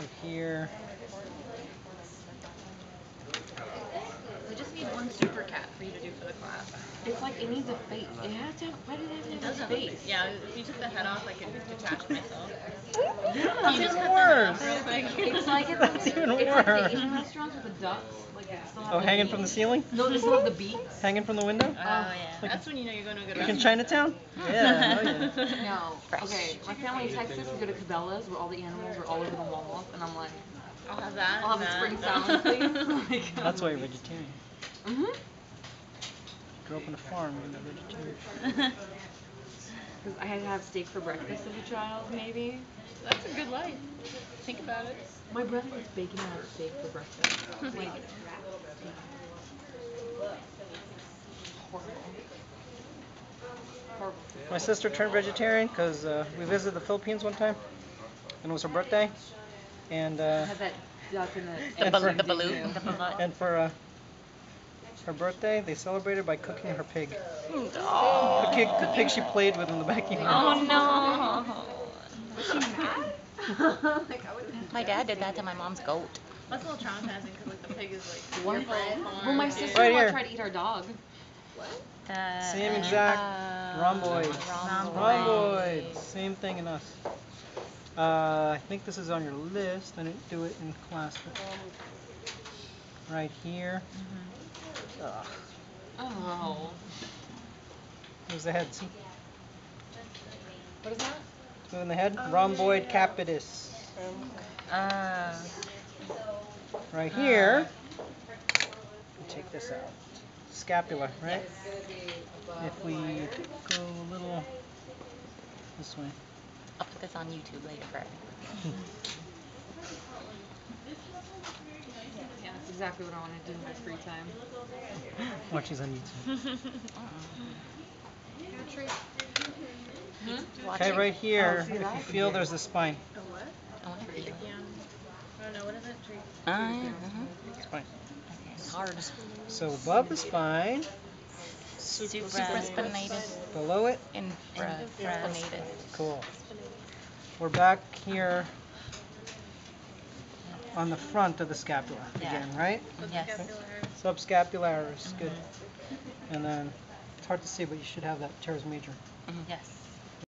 So here, We just need one super cat for you to do for the class. It's like it needs a face. It has to have. Why did it have to It have does a have a face? face. Yeah, if you took the head off, I could detach myself. yeah, You that's just even cut the head off worse. It's like at That's the, even it's like the worse. Asian restaurants with the ducks. Like they still Oh, the hanging from the ceiling? No, they still have the beaks. Hanging from the window? Oh yeah, oh. that's when you know you're going to a good Like in. Chinatown? Hmm. Yeah, oh yeah. No. Okay, my family in Texas, we go to Cabela's where all the animals are all over the walls, and I'm like, I'll have that. I'll have a spring salad, please. like, That's why you're vegetarian. Mhm. Grew up on a farm, you're not vegetarian. Because I had to have steak for breakfast as a child, maybe. That's a good life. Think about it. My brother was baking out steak for breakfast. Like, horrible. Horrible. My sister turned vegetarian because uh, we visited the Philippines one time, and it was her birthday, and uh, Had that duck in the. The egg the didn't balut- you? the balut. and for uh, her birthday they celebrated by cooking her pig. The Oh. pig, the pig she played with in the backyard. Oh no. like, I would My dad did that to my mom's goat. That's a little traumatizing because like the pig is like What? your whole farm. Well, my and- sister Right in law tried to eat our dog. What? Same exact Uh, rhomboid. rhomboid. Rhomboid. Same thing in us. Uh, I think this is on your list. I didn't do it in class, but right here. Ugh. Oh. There's the head. See? What is that? Moving the head. Rhomboid capitis. Uh, Right here. Take this out. Scapula, right? If we go a little this way. I'll put this on YouTube later for Yeah, that's exactly what I want to do in my free time. Watch these on YouTube. Hmm? Watch Okay, right here. Oh, if you feel be- there's the spine. A what? I wanna feel it. Yeah. I don't know what is it? Tree. Uh, uh-huh. Spine. Okay, hard. So above the spine, Supraspinatus. below it. Infraspinatus. Cool. We're back here on the front of the scapula Yeah. again, right? Yes. Subscapularis, good. And then it's hard to see, but you should have that teres major. Mhm. Yes.